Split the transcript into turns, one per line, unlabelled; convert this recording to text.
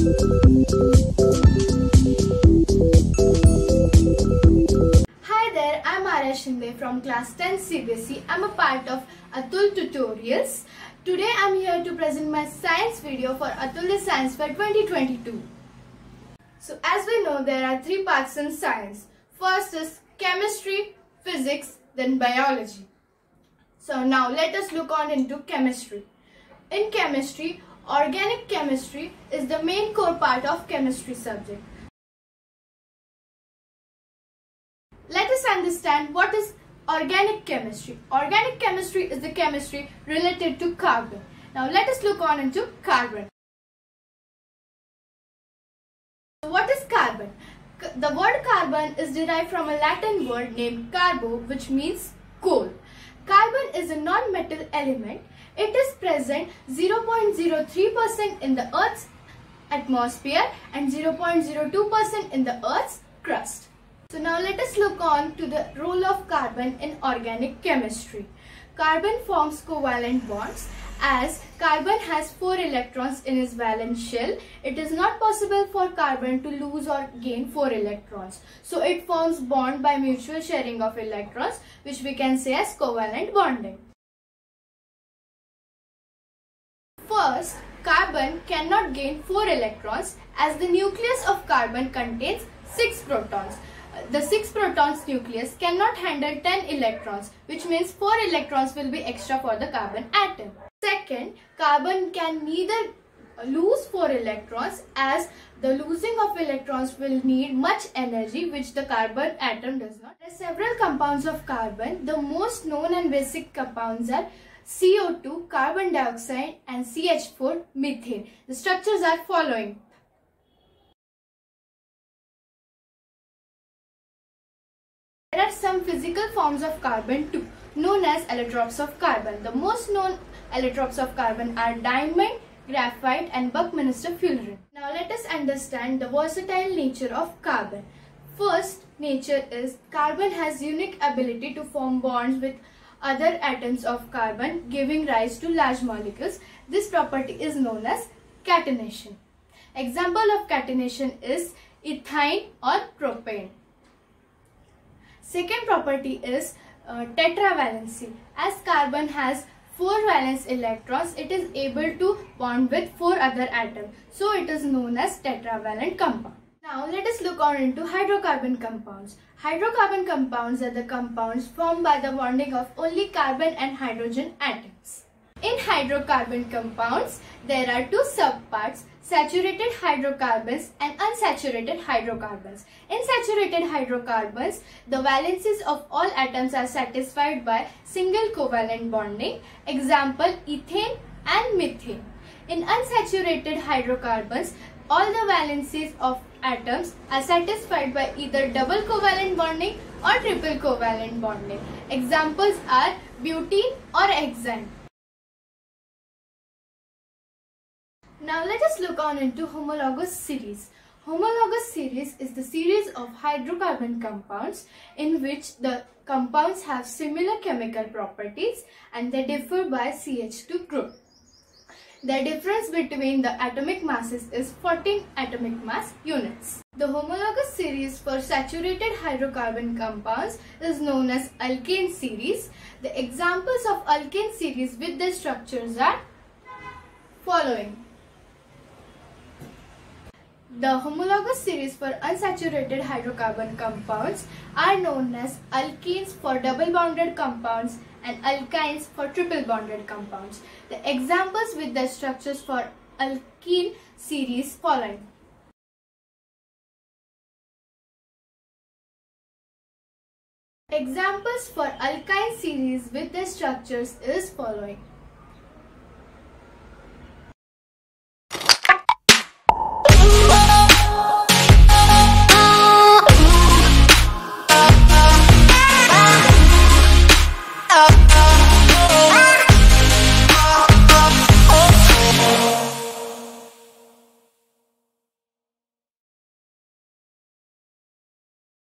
Hi there, I'm Arya Shinde from class 10 CBSE. I'm a part of Atul Tutorials. Today I'm here to present my science video for Atulya Science Fair 2022. So as we know there are three parts in science. First is chemistry, physics, then biology. So now let us look on into chemistry. In chemistry, organic chemistry is the main core part of chemistry subject. Let us understand what is organic chemistry. Organic chemistry is the chemistry related to carbon. Now let us look on into carbon. What is carbon? The word carbon is derived from a Latin word named carbo which means coal. Carbon is a non-metal element. It is present 0.03% in the Earth's atmosphere and 0.02% in the Earth's crust. So now let us look on to the role of carbon in organic chemistry. Carbon forms covalent bonds as carbon has 4 electrons in its valence shell. It is not possible for carbon to lose or gain 4 electrons. So it forms bond by mutual sharing of electrons which we can say as covalent bonding. First, carbon cannot gain 4 electrons as the nucleus of carbon contains 6 protons the 6 protons nucleus cannot handle 10 electrons which means 4 electrons will be extra for the carbon atom. Second, carbon can neither lose 4 electrons as the losing of electrons will need much energy which the carbon atom does not. There are several compounds of carbon. The most known and basic compounds are CO2, carbon dioxide and CH4, methane. The structures are following. There are some physical forms of carbon too, known as allotropes of carbon. The most known allotropes of carbon are diamond, graphite and Buckminster fullerene. Now let us understand the versatile nature of carbon. First nature is carbon has unique ability to form bonds with other atoms of carbon giving rise to large molecules. This property is known as catenation. Example of catenation is ethane or propane. Second property is uh, tetravalency. As carbon has 4 valence electrons, it is able to bond with 4 other atoms. So it is known as tetravalent compound. Now let us look on into hydrocarbon compounds. Hydrocarbon compounds are the compounds formed by the bonding of only carbon and hydrogen atoms. In hydrocarbon compounds, there are two subparts saturated hydrocarbons and unsaturated hydrocarbons. In saturated hydrocarbons, the valences of all atoms are satisfied by single covalent bonding, example ethane and methane. In unsaturated hydrocarbons, all the valences of atoms are satisfied by either double covalent bonding or triple covalent bonding. Examples are butene or hexane. Now let us look on into homologous series. Homologous series is the series of hydrocarbon compounds in which the compounds have similar chemical properties and they differ by CH2 group. The difference between the atomic masses is 14 atomic mass units. The homologous series for saturated hydrocarbon compounds is known as alkane series. The examples of alkane series with their structures are following. The homologous series for unsaturated hydrocarbon compounds are known as alkenes for double bonded compounds and alkynes for triple bonded compounds. The examples with the structures for alkene series following. Examples for alkyne series with the structures is following.